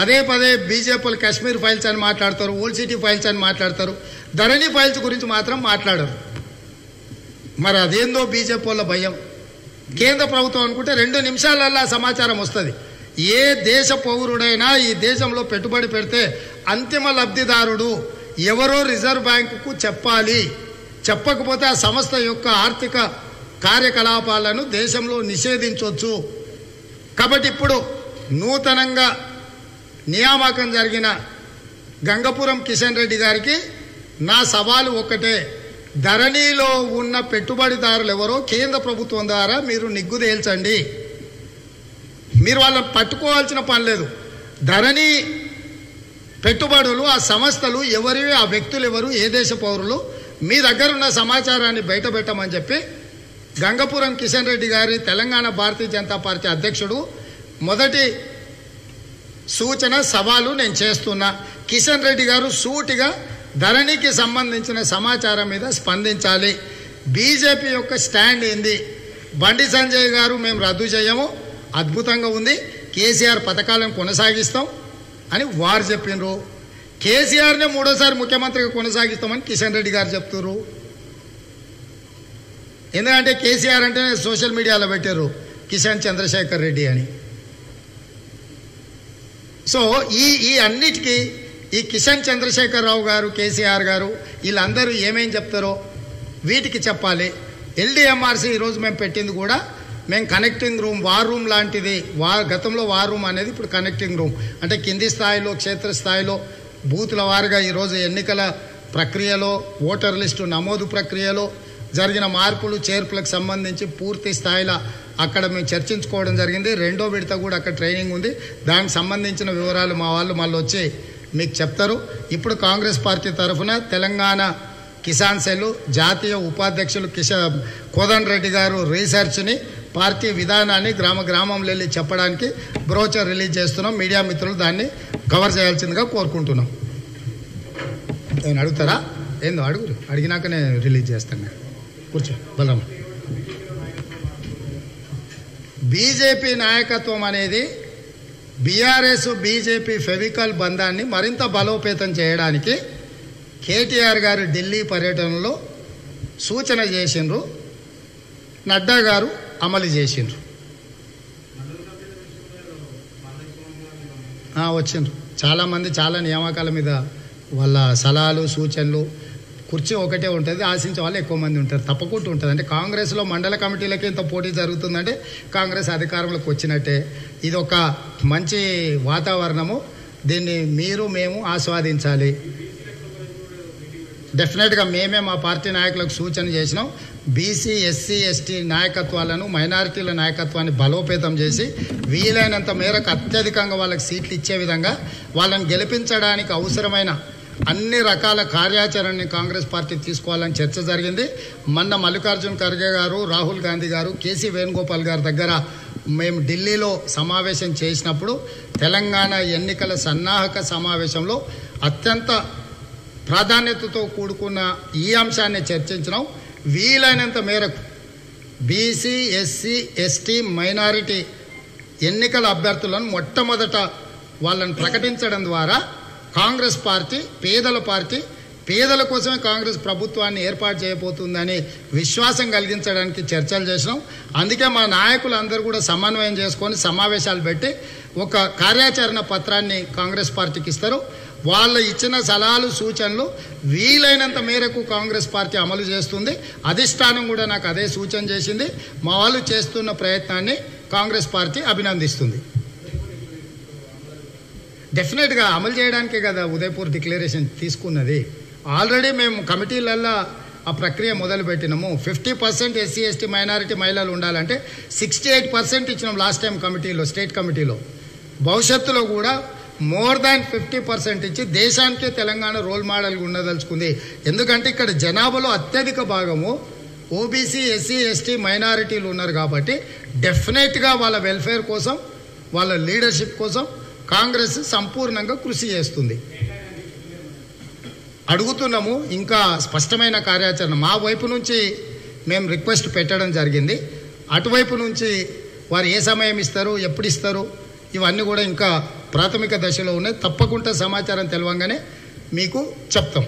పదే పదే బీజేపీలు కాశ్మీర్ ఫైల్స్ అని మాట్లాడతారు ఓల్డ్ సిటీ ఫైల్స్ అని మాట్లాడతారు ధరణి ఫైల్స్ గురించి మాత్రం మాట్లాడరు. మరి అదేందో బీజేపీ వాళ్ళ భయం. కేంద్ర ప్రభుత్వం అనుకుంటే రెండు నిమిషాలల్లా సమాచారం వస్తుంది. ఏ దేశ పౌరుడైనా ఈ దేశంలో పెట్టుబడి పెడితే అంతిమ లబ్ధిదారుడు ఎవరో రిజర్వ్ బ్యాంకుకు చెప్పాలి. చెప్పకపోతే ఆ సంస్థ యొక్క ఆర్థిక కార్యకలాపాలను దేశంలో నిషేధించవచ్చు కాబట్టి ఇప్పుడు నూతనంగా నియామకం జరిగిన గంగపురం కిషన్ రెడ్డి గారికి నా సవాలు ఒక్కటే. ధరణిలో ఉన్న పెట్టుబడిదారులు ఎవరో కేంద్ర ప్రభుత్వం ద్వారా మీరు నిగ్గుదేల్చండి మీరు వాళ్ళని పట్టుకోవాల్సిన పని లేదు. ధరణి పెట్టుబడులు ఆ సంస్థలు ఎవరివి ఆ వ్యక్తులు ఎవరు ఏ దేశ పౌరులు మీ దగ్గర ఉన్న సమాచారాన్ని బయట పెట్టమని చెప్పి గంగపురం కిషన్ రెడ్డి గారి తెలంగాణ భారతీయ జనతా పార్టీ అధ్యక్షుడు మొదటి సూచన సవాలు నేను చేస్తున్నా. కిషన్ రెడ్డి గారు సూటిగా ధరణికి సంబంధించిన సమాచారం మీద స్పందించాలి. బీజేపీ యొక్క స్టాండ్ ఏంది? బండి సంజయ్ గారు మేము రద్దు చేయము. అద్భుతంగా ఉంది. కేసీఆర్ పథకాలను కొనసాగిస్తాం అని వారు చెప్పినారు. కేసీఆర్నే మూడోసారి ముఖ్యమంత్రిగా కొనసాగిస్తామని కిషన్ రెడ్డి గారు చెప్తున్నారు ఎందుకంటే కేసీఆర్ అంటే సోషల్ మీడియాలో పెట్టారు కిషన్ చంద్రశేఖర్ రెడ్డి అని. సో ఈ ఈ అన్నిటికీ ఈ కిషన్ చంద్రశేఖరరావు గారు కేసీఆర్ గారు వీళ్ళందరూ ఏమేం చెప్తారో వీటికి చెప్పాలి. ఎల్డిఎంఆర్సీ ఈరోజు మేము పెట్టింది కూడా మేము కనెక్టింగ్ రూమ్ వార్ రూమ్ లాంటిది. వా గతంలో వార్ రూమ్ అనేది ఇప్పుడు కనెక్టింగ్ రూమ్. అంటే కింది స్థాయిలో క్షేత్రస్థాయిలో బూతుల వారుగా ఈరోజు ఎన్నికల ప్రక్రియలో ఓటర్ లిస్టు నమోదు ప్రక్రియలో జరిగిన మార్పులు చేర్పులకు సంబంధించి పూర్తి స్థాయిలో అక్కడ మేము చర్చించుకోవడం జరిగింది. రెండో విడత కూడా అక్కడ ట్రైనింగ్ ఉంది. దానికి సంబంధించిన వివరాలు మా వాళ్ళు మళ్ళీ వచ్చి మీకు చెప్తారు. ఇప్పుడు కాంగ్రెస్ పార్టీ తరఫున తెలంగాణ కిసాన్ సెల్ జాతీయ ఉపాధ్యక్షులు కిషా కోదన్ రెడ్డి గారు రీసెర్చ్ని పార్టీ విధానాన్ని గ్రామ గ్రామంలో వెళ్ళి చెప్పడానికి బ్రోచర్ రిలీజ్ చేస్తున్నాం. మీడియా మిత్రులు దాన్ని కవర్ చేయాల్సిందిగా కోరుకుంటున్నాం. నేను అడుగుతారా? ఏందో అడుగురు అడిగినాకనే రిలీజ్ చేస్తాను. కూర్చో బలరామ బీజేపీ నాయకత్వం అనేది బీఆర్ఎస్ బీజేపీ ఫెవికల్ బంధాన్ని మరింత బలోపేతం చేయడానికి కేటీఆర్ గారు ఢిల్లీ పర్యటనలో సూచన చేసిండ్రు నడ్డా గారు అమలు చేసిండ్రు. వచ్చిండ్రు. చాలామంది చాలా నియామకాల మీద వాళ్ళ సలహాలు సూచనలు కుర్చీ ఒకటే ఉంటుంది ఆశించే వాళ్ళు ఎక్కువ మంది ఉంటారు. తప్పకుండా ఉంటుంది. అంటే కాంగ్రెస్లో మండల కమిటీలకి ఇంత పోటీ జరుగుతుందంటే కాంగ్రెస్ అధికారంలోకి వచ్చినట్టే. ఇది ఒక మంచి వాతావరణము. దీన్ని మీరు మేము ఆస్వాదించాలి. డెఫినెట్గా మేమే మా పార్టీ నాయకులకు సూచన చేసినాం. బీసీ ఎస్సీ ఎస్టీ నాయకత్వాలను మైనారిటీల నాయకత్వాన్ని బలోపేతం చేసి వీలైనంత మేరకు అత్యధికంగా వాళ్ళకి సీట్లు ఇచ్చే విధంగా వాళ్ళని గెలిపించడానికి అవసరమైన అన్ని రకాల కార్యాచరణని కాంగ్రెస్ పార్టీ తీసుకోవాలని చర్చ జరిగింది. మొన్న మల్లికార్జున్ ఖర్గే గారు రాహుల్ గాంధీ గారు కేసీ వేణుగోపాల్ గారి దగ్గర మేము ఢిల్లీలో సమావేశం చేసినప్పుడు తెలంగాణ ఎన్నికల సన్నాహక సమావేశంలో అత్యంత ప్రాధాన్యతతో కూడుకున్న ఈ అంశాన్ని చర్చించినాం. వీలైనంత మేరకు బీసీ ఎస్సీ ఎస్టీ మైనారిటీ ఎన్నికల అభ్యర్థులను మొట్టమొదట వాళ్ళని ప్రకటించడం ద్వారా కాంగ్రెస్ పార్టీ పేదల పార్టీ పేదల కోసమే కాంగ్రెస్ ప్రభుత్వాన్ని ఏర్పాటు చేయబోతుందని విశ్వాసం కలిగించడానికి చర్చలు చేసినాం. అందుకే మా నాయకులు అందరూ కూడా సమన్వయం చేసుకొని సమావేశాలు పెట్టి ఒక కార్యాచరణ పత్రాన్ని కాంగ్రెస్ పార్టీకి ఇస్తారు. వాళ్ళు ఇచ్చిన సలహాలు సూచనలు వీలైనంత మేరకు కాంగ్రెస్ పార్టీ అమలు చేస్తుంది. అధిష్టానం కూడా నాకు అదే సూచన చేసింది. మా వాళ్ళు చేస్తున్న ప్రయత్నాన్ని కాంగ్రెస్ పార్టీ అభినందిస్తుంది. డెఫినెట్గా అమలు చేయడానికే కదా ఉదయపూర్ డిక్లరేషన్ తీసుకున్నది. ఆల్రెడీ మేము కమిటీలల్లో ఆ ప్రక్రియ మొదలుపెట్టినాము. Fifty percent SC ST minority మహిళలు ఉండాలంటే సిక్స్టీ ఎయిట్ పర్సెంట్ ఇచ్చినాం లాస్ట్ టైం కమిటీలో స్టేట్ కమిటీలో. భవిష్యత్తులో కూడా మోర్ దాన్ ఫిఫ్టీ పర్సెంట్ ఇచ్చి దేశానికి తెలంగాణ రోల్ మోడల్గా ఉండదలుచుకుంది. ఎందుకంటే ఇక్కడ జనాభాలో అత్యధిక భాగము ఓబీసీ ఎస్సీ ఎస్టీ మైనారిటీలు ఉన్నారు కాబట్టి డెఫినెట్గా వాళ్ళ వెల్ఫేర్ కోసం వాళ్ళ లీడర్షిప్ కోసం కాంగ్రెస్ సంపూర్ణంగా కృషి చేస్తుంది. అడుగుతున్నాము ఇంకా స్పష్టమైన కార్యాచరణ. మా వైపు నుంచి మేము రిక్వెస్ట్ పెట్టడం జరిగింది. అటువైపు నుంచి వారు ఏ సమయం ఇస్తారు ఎప్పుడు ఇస్తారు ఇవన్నీ కూడా ఇంకా ప్రాథమిక దశలో ఉన్నాయి. తప్పకుండా సమాచారం తెలవంగానే మీకు చెప్తాం.